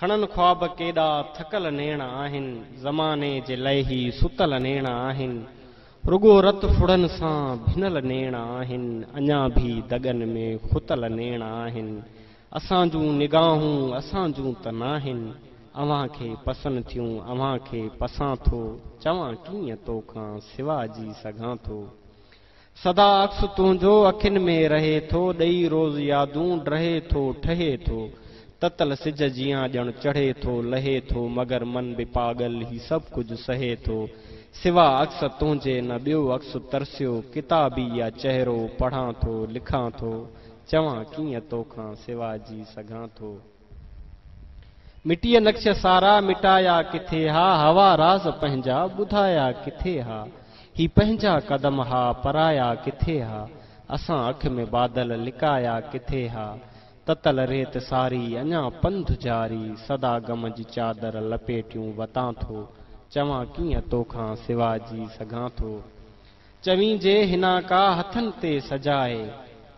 खणनि ख़्वाब केॾा थकल नेण आहिनि ज़माने जे लाइ ई सुतल नेण आहिनि रुगो रत फुड़नि सां भिनल नेण आहिनि अञा बि दगनि में खुतल नेण आहिनि असां जूं निगाहूं असां जूं त न आहिनि खे पसंदि थियूं अव्हां खे पसां थो चवां कीअं तोखां सिवा जी सघां थो सदा अक्स तुंहिंजो अखियुनि में रहे थो ॾेई रोज़ यादूं डहे थो ठहे थो تتل سج جیا جن چڑھے تو لہے تو مگر من باگل ہی سب کچھ سہ سو اکس ترس کتابی یا چہرہ پڑھا تو لکھا تو چاہ کی سوا جی سا تو مٹی نقش سارا مٹایا کتے ہا ہا راضا بدھایا کتے ہا ہنا قدم ہا پڑایا کتے ہا اس اکھ میں بادل لکایا کتے ہا ततल रेत सारी अञा पंध जारी सदा गम जी चादर लपेटियूं वतां थो चवां कीअं तोखां सिवा जी सघां थो चवी जे हिना का हथनि ते सजाए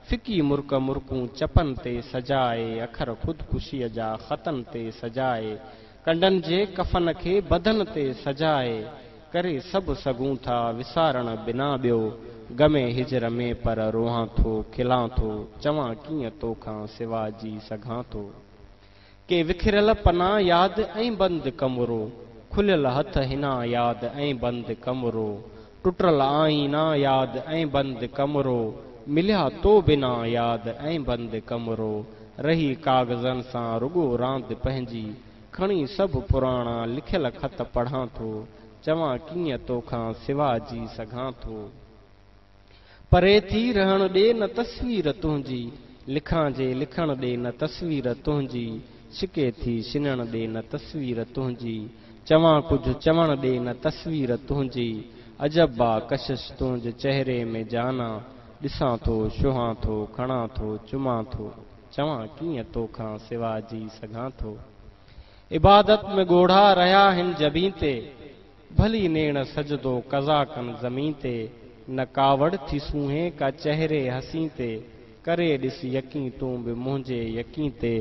फिकी मुर्क मुर्कूं चपनि ते सजाए अखर ख़ुदिकुशीअ जा ख़तनि ते सजाए कंडनि जे कफ़न खे बदन ते सजाए करे सभु सघूं था विसारण बिना ॿियो गमे हिजर में पर रोहां थो खिलां थो चवां कीअं तोखां सिवा जी सघां थो के विखिरियल पना यादि ऐं बंदि कमरो खुलियल हथ हिना यादि ऐं बंदि कमरो टुटल आई ना यादि ऐं बंदि कमरो मिलिया तो बिना यादि ऐं बंदि कमरो रही कागज़नि सां रुॻो रांदि पंहिंजी खणी सभु पुराणा लिखियल ख़त पढ़ां थो चवां कीअं तोखां सिवा जी सघां थो परे थी रहण ॾे न तस्वीर तुंहिंजी लिखां जे लिखण ॾे न तस्वीर तुंहिंजी छिके थी छिनण ॾे न तस्वीर तुंहिंजी चवां कुझु चवण ॾे न तस्वीर तुंहिंजी अजब आ कशिश तुंहिंजे चहिरे में जाना ॾिसां थो छुहां थो खणां थो चुमां थो चवां कीअं तोखां सिवा जी सघां थो इबादत में ॻोढ़ा रहिया आहिनि जबी ते भली नेण सजदो कज़ाकन ज़मीन ते न कावड़ थी सूहे का चहिरे हसी ते करे ॾिस यकीन तूं बि मुंहिंजे यकीन ते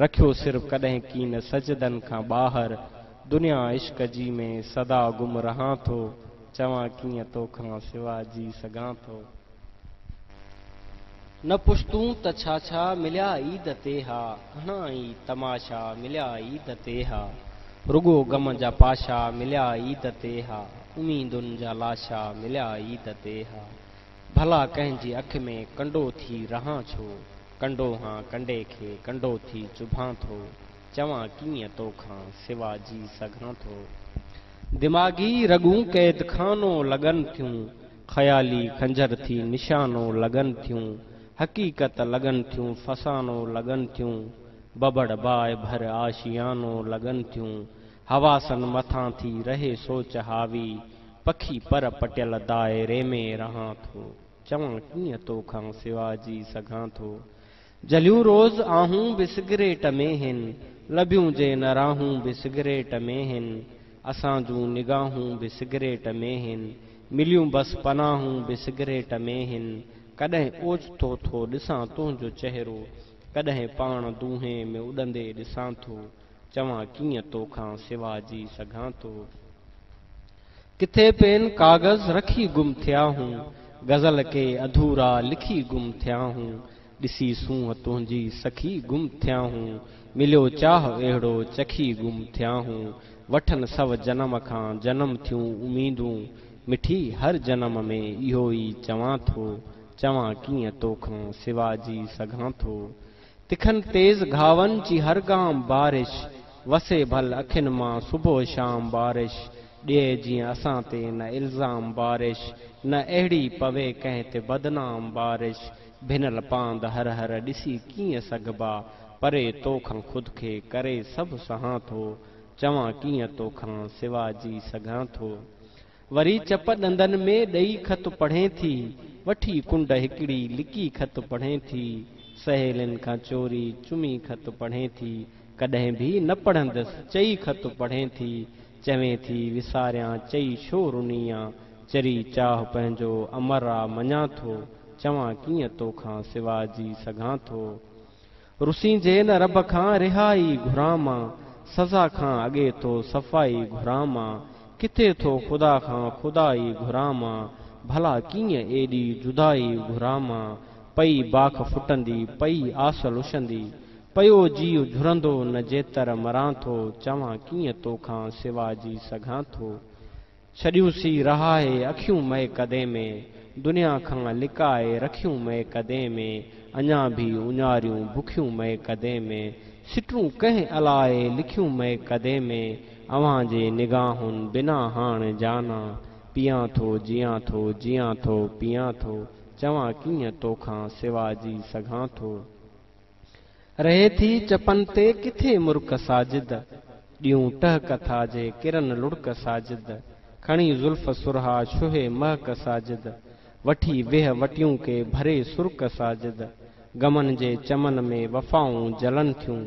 रखियो सिर्फ़ु कॾहिं की न सजदनि खां ॿाहिरि दुनिया इश्क जी में सदा गुम रहां थो चवां कीअं तोखां सिवा जी सघां थो न पुछतूं त छा छा मिलिया ईद ते हा घणा ई तमाशा मिलिया ईद ते हा रुगो गम जा पाशा मिलिया ईद ते हा उमेदुनि जा लाशा मिलिया ईद ते हा اکھ कंहिंजी अखि में कंडो थी रहां छो कंडो کھے कंडे खे कंडो थी चुभां थो चवां कीअं तोखां सिवाजी सघां थो दिमाग़ी रगूं क़ैद खानो लॻनि थियूं ख़्याली खंजर थी निशानो लॻनि थियूं हक़ीक़त लॻनि थियूं फसानो लॻनि थियूं बबड़ बाए भर आशियानो लॻनि थियूं हवासन मथां थी रहे सोच हावी पखी पर पटियल दाय रे में रहां थो चवां कीअं तोखां जी सघां थो जलियूं रोज़ आहूं बि सिगरेट में हिन लभियूं जे नराहूं बि सिगरेट में हिन असां जूं निगाहूं बि सिगरेट में हिन मिलियूं बस पनाहूं बि सिगरेट में हिन कॾहिं ओचितो थो ॾिसां तुंहिंजो चहिरो कॾहिं पाण दूहे में उॾंदे ॾिसां थो चवां कीअं तोखां जी सघां थो किथे पेन कागज़ रखी गुम थिया हूं गज़ल खे अधूरा लिखी गुम थिया हूं ॾिसी सूंह तुंहिंजी सखी गुम थिया हूं मिलियो चाह अहिड़ो चखी गुम थिया हूं वठनि सभु जनम खां जनम थियूं उमेदूं मिठी हर जनम में इहो ई चवां थो चवां कीअं तोखां जी सघां थो तिखन तेज़ घावन जी हर गाम बारिश वसे भल अखिन मां सुबुह शाम बारिश ॾे जीअं असां ते न इल्ज़ाम बारिश न अहिड़ी पवे कंहिं ते बदनाम बारिश भिनल पांद हर हर ॾिसी कीअं सघबा परे तोखां ख़ुदि खे करे सभु सहां थो चवां कीअं तोखां सिवाजी सघां थो वरी चप ॾंदनि में ॾई ख़त पढ़े थी वठी कुंड हिकिड़ी लिकी खत पढ़े थी سہلن کا چوری چوم خت پڑھیں تھی کدیں بھی نہ پڑھس چئی خت پڑھیں چویں تھی وساریا چئی چھو ریاں چری چاہو امر آ منات چواں کوکھا سوا جی سا تو رسی جی ن رب رائی گراما سزا کا اگے تو سفائی گراما کتے تو خدا خان خدائی گراما بھلا کی جدائی گراما पई बाख फुटंदी पई आस लुछंदी पयो जीव झुरंदो न जेतर मरां थो चवां कीअं तोखां सिवा जी सघां थो छॾियूंसीं रहाए अखियूं मए कदे में दुनिया खां लिकाए रखियूं मए कदे में अञा बि उञारियूं बुखियूं मए कदे में सिटूं कंहिं अलाए लिखियूं मए कदे में अव्हां जे निगाहुनि बिना हाणे जाना पिया थो जिया थो जिया थो पिया थो چا کی سوا جی ساں تو رے تھی چپن کتے مرک ساجدوں ٹہ کتا کراجد کھڑی سرہا چھہے مہک ساجد وٹ وے وٹ بھرے سرک ساجد گمن کے چمن میں وفاؤں جلن تھوں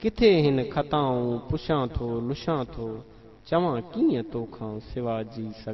کتے ان خطاؤں پو لا چی س